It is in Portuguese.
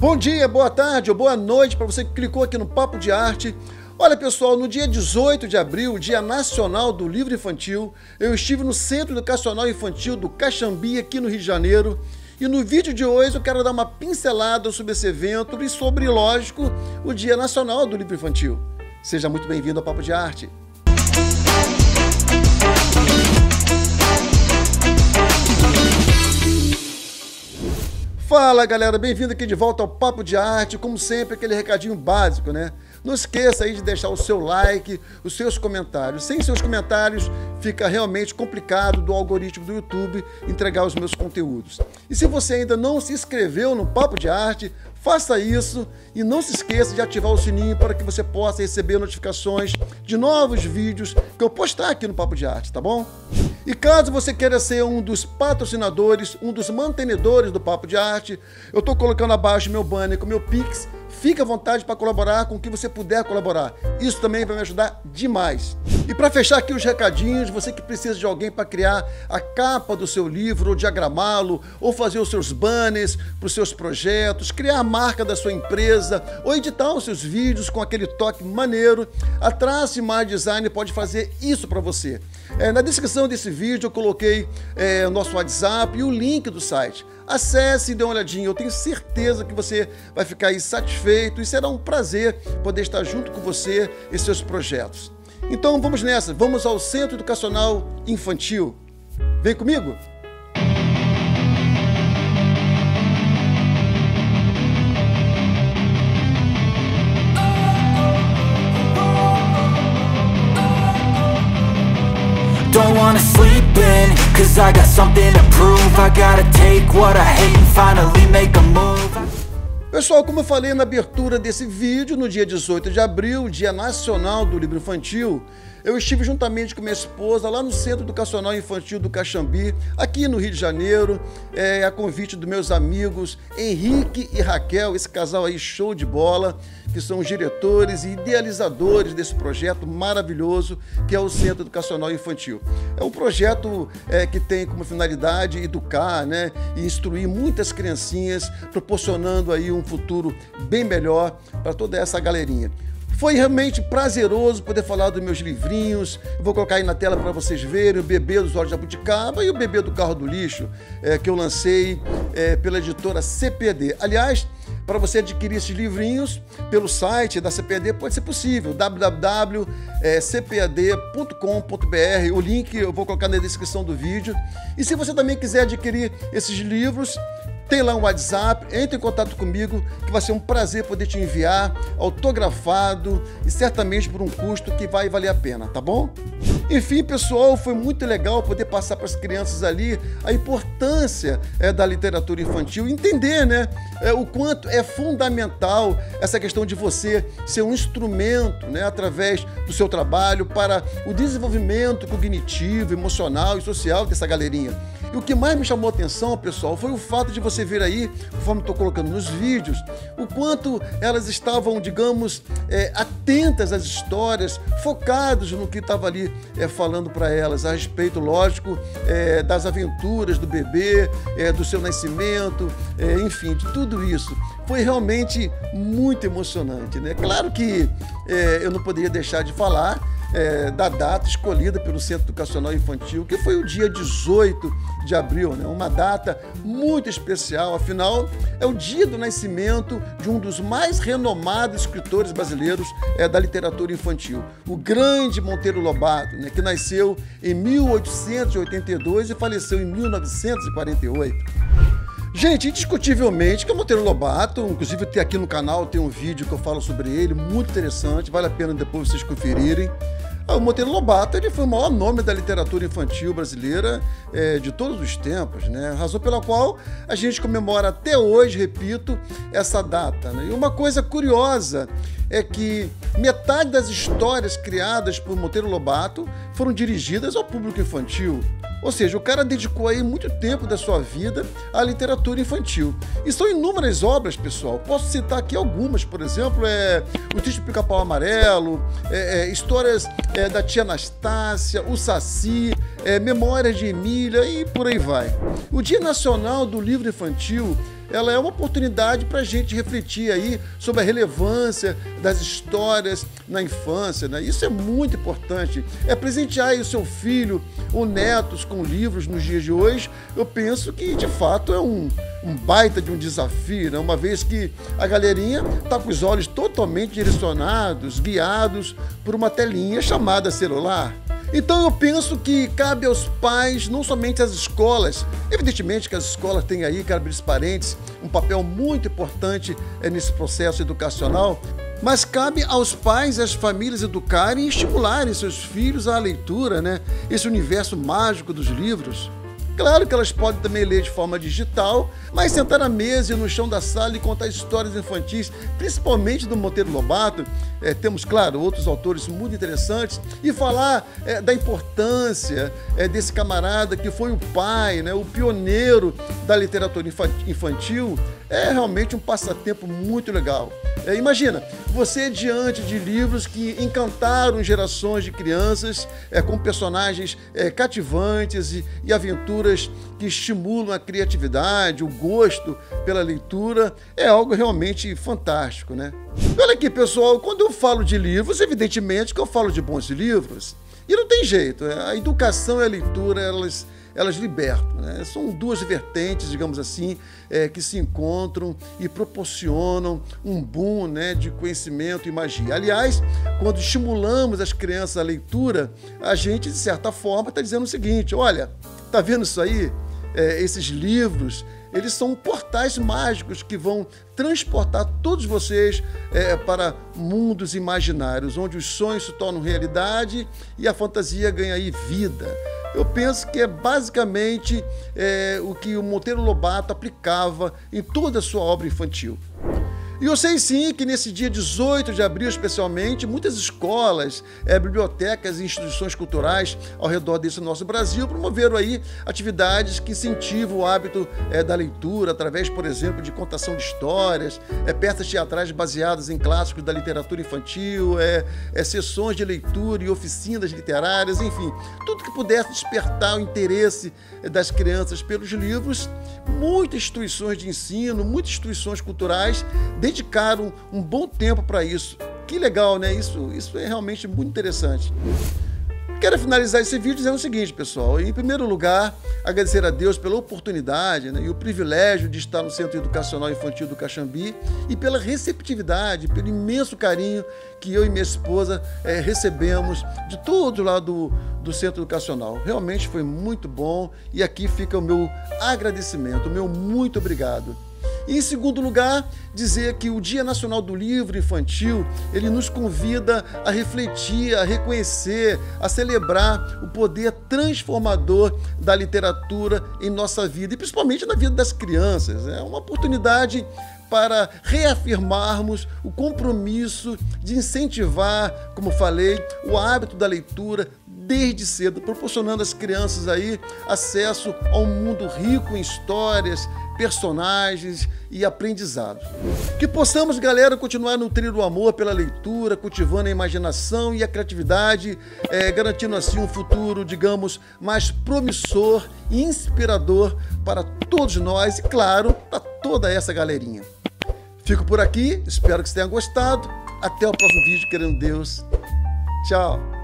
Bom dia, boa tarde ou boa noite para você que clicou aqui no Papo de Arte. Olha pessoal, no dia 18 de abril, Dia Nacional do Livro Infantil, eu estive no Centro Educacional Infantil do Caxambi, aqui no Rio de Janeiro. E no vídeo de hoje eu quero dar uma pincelada sobre esse evento e sobre, lógico, o Dia Nacional do Livro Infantil. Seja muito bem-vindo ao Papo de Arte. Fala galera, bem-vindo aqui de volta ao Papo de Arte, como sempre, aquele recadinho básico, né? Não esqueça aí de deixar o seu like, os seus comentários. Sem seus comentários, fica realmente complicado do algoritmo do YouTube entregar os meus conteúdos. E se você ainda não se inscreveu no Papo de Arte, Faça isso e não se esqueça de ativar o sininho para que você possa receber notificações de novos vídeos que eu postar aqui no Papo de Arte, tá bom? E caso você queira ser um dos patrocinadores, um dos mantenedores do Papo de Arte, eu estou colocando abaixo meu banner com meu Pix Fique à vontade para colaborar com o que você puder colaborar. Isso também vai me ajudar demais. E para fechar aqui os recadinhos, você que precisa de alguém para criar a capa do seu livro, ou diagramá-lo, ou fazer os seus banners para os seus projetos, criar a marca da sua empresa, ou editar os seus vídeos com aquele toque maneiro, a Trace My Design pode fazer isso para você. É, na descrição desse vídeo eu coloquei é, o nosso WhatsApp e o link do site. Acesse e dê uma olhadinha. Eu tenho certeza que você vai ficar satisfeito e será um prazer poder estar junto com você e seus projetos. Então vamos nessa, vamos ao Centro Educacional Infantil. Vem comigo? Cause I got something to prove. I gotta take what I hate and finally make a move. Pessoal, como eu falei na abertura desse vídeo, no dia 18 de abril, Dia Nacional do Livro Infantil, eu estive juntamente com minha esposa lá no Centro Educacional Infantil do Caxambi, aqui no Rio de Janeiro, é, a convite dos meus amigos Henrique e Raquel, esse casal aí show de bola, que são os diretores e idealizadores desse projeto maravilhoso que é o Centro Educacional Infantil. É um projeto é, que tem como finalidade educar né, e instruir muitas criancinhas, proporcionando aí um futuro bem melhor para toda essa galerinha. Foi realmente prazeroso poder falar dos meus livrinhos. Vou colocar aí na tela para vocês verem o Bebê dos Olhos de Abuticaba e o Bebê do Carro do Lixo, é, que eu lancei é, pela editora CPD. Aliás, para você adquirir esses livrinhos pelo site da CPD pode ser possível, www.cpad.com.br. O link eu vou colocar na descrição do vídeo. E se você também quiser adquirir esses livros, tem lá um WhatsApp, entre em contato comigo, que vai ser um prazer poder te enviar autografado e certamente por um custo que vai valer a pena, tá bom? Enfim, pessoal, foi muito legal poder passar para as crianças ali a importância é, da literatura infantil, entender, né, é, o quanto é fundamental essa questão de você ser um instrumento, né, através do seu trabalho para o desenvolvimento cognitivo, emocional e social dessa galerinha. E o que mais me chamou a atenção, pessoal, foi o fato de você ver aí, conforme estou colocando nos vídeos, o quanto elas estavam, digamos, é, atentas às histórias, focadas no que estava ali é, falando para elas, a respeito, lógico, é, das aventuras do bebê, é, do seu nascimento, é, enfim, de tudo isso. Foi realmente muito emocionante, né? Claro que é, eu não poderia deixar de falar é, da data escolhida pelo Centro Educacional Infantil, que foi o dia 18 de abril, né? uma data muito especial, afinal, é o dia do nascimento de um dos mais renomados escritores brasileiros é, da literatura infantil, o grande Monteiro Lobato, né? que nasceu em 1882 e faleceu em 1948. Gente, indiscutivelmente que o Monteiro Lobato, inclusive tem aqui no canal, tem um vídeo que eu falo sobre ele, muito interessante, vale a pena depois vocês conferirem. Ah, o Monteiro Lobato ele foi o maior nome da literatura infantil brasileira é, de todos os tempos, né? Razão pela qual a gente comemora até hoje, repito, essa data. Né? E uma coisa curiosa é que metade das histórias criadas por Monteiro Lobato foram dirigidas ao público infantil. Ou seja, o cara dedicou aí muito tempo da sua vida à literatura infantil. E são inúmeras obras, pessoal. Posso citar aqui algumas, por exemplo, é O Triste Pica-Pau Amarelo, é, é, histórias é, da tia Anastácia, O Saci, é, Memórias de Emília e por aí vai. O Dia Nacional do Livro Infantil ela é uma oportunidade para a gente refletir aí sobre a relevância das histórias na infância. Né? Isso é muito importante. É presentear o seu filho ou netos com livros nos dias de hoje. Eu penso que, de fato, é um, um baita de um desafio, né? uma vez que a galerinha está com os olhos totalmente direcionados, guiados por uma telinha chamada celular. Então eu penso que cabe aos pais, não somente às escolas, evidentemente que as escolas têm aí, cabe aos parentes, um papel muito importante eh, nesse processo educacional, mas cabe aos pais e às famílias educarem e estimularem seus filhos à leitura, né? Esse universo mágico dos livros. Claro que elas podem também ler de forma digital, mas sentar na mesa e no chão da sala e contar histórias infantis, principalmente do Monteiro Lobato, é, temos, claro, outros autores muito interessantes, e falar é, da importância é, desse camarada que foi o pai, né, o pioneiro da literatura infantil, é realmente um passatempo muito legal. É, imagina, você diante de livros que encantaram gerações de crianças, é, com personagens é, cativantes e, e aventuras que estimulam a criatividade, o gosto pela leitura, é algo realmente fantástico, né? Olha aqui, pessoal, quando eu falo de livros, evidentemente que eu falo de bons livros. E não tem jeito, é, a educação e a leitura, elas elas libertam. Né? São duas vertentes, digamos assim, é, que se encontram e proporcionam um boom né, de conhecimento e magia. Aliás, quando estimulamos as crianças à leitura, a gente, de certa forma, está dizendo o seguinte: olha, tá vendo isso aí? É, esses livros, eles são portais mágicos que vão transportar todos vocês é, para mundos imaginários, onde os sonhos se tornam realidade e a fantasia ganha aí vida. Eu penso que é basicamente é, o que o Monteiro Lobato aplicava em toda a sua obra infantil. E eu sei sim que nesse dia 18 de abril, especialmente, muitas escolas, é, bibliotecas e instituições culturais ao redor desse nosso Brasil promoveram aí atividades que incentivam o hábito é, da leitura, através, por exemplo, de contação de histórias, é, peças teatrais baseadas em clássicos da literatura infantil, é, é, sessões de leitura e oficinas literárias, enfim, tudo que pudesse despertar o interesse das crianças pelos livros. Muitas instituições de ensino, muitas instituições culturais dedicaram um bom tempo para isso. Que legal, né? Isso, isso é realmente muito interessante. Quero finalizar esse vídeo dizendo o seguinte, pessoal. Em primeiro lugar, agradecer a Deus pela oportunidade né, e o privilégio de estar no Centro Educacional Infantil do Caxambi e pela receptividade, pelo imenso carinho que eu e minha esposa é, recebemos de todos lá do, do Centro Educacional. Realmente foi muito bom e aqui fica o meu agradecimento, o meu muito obrigado. E, em segundo lugar, dizer que o Dia Nacional do Livro Infantil, ele nos convida a refletir, a reconhecer, a celebrar o poder transformador da literatura em nossa vida e principalmente na vida das crianças. É uma oportunidade para reafirmarmos o compromisso de incentivar, como falei, o hábito da leitura desde cedo, proporcionando às crianças aí acesso a um mundo rico em histórias, personagens e aprendizados. Que possamos, galera, continuar nutrindo o amor pela leitura, cultivando a imaginação e a criatividade, é, garantindo assim um futuro, digamos, mais promissor e inspirador para todos nós e, claro, para toda essa galerinha. Fico por aqui, espero que vocês tenham gostado. Até o próximo vídeo, querendo Deus. Tchau!